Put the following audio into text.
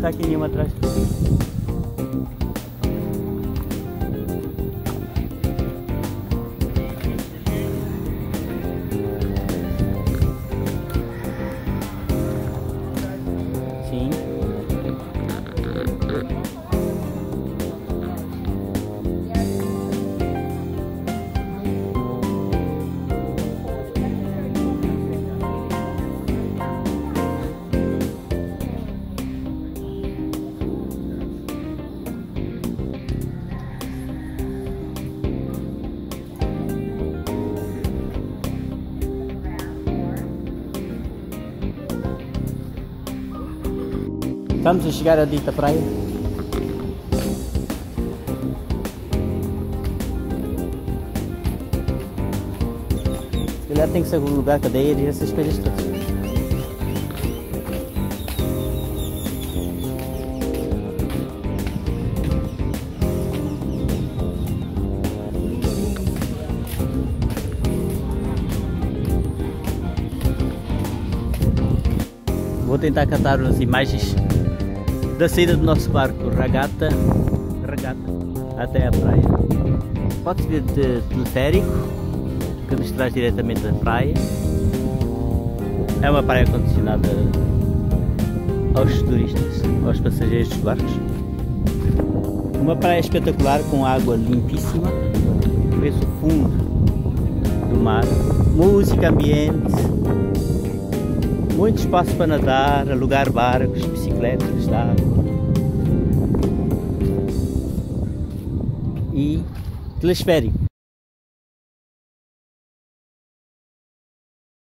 так и не матрас. Estamos a chegar à dita praia. Se calhar tem que ser um lugar cadeira e essas coisas todas. Vou tentar catar umas imagens da saída do nosso barco Ragata, Ragata até a praia. Pode-se ver de teleférico que nos traz diretamente da praia. É uma praia condicionada aos turistas, aos passageiros dos barcos. Uma praia espetacular com água limpíssima, vê-se o fundo do mar, música ambiente, muito espaço para nadar, alugar barcos, bicicletas, tá? e telesférico.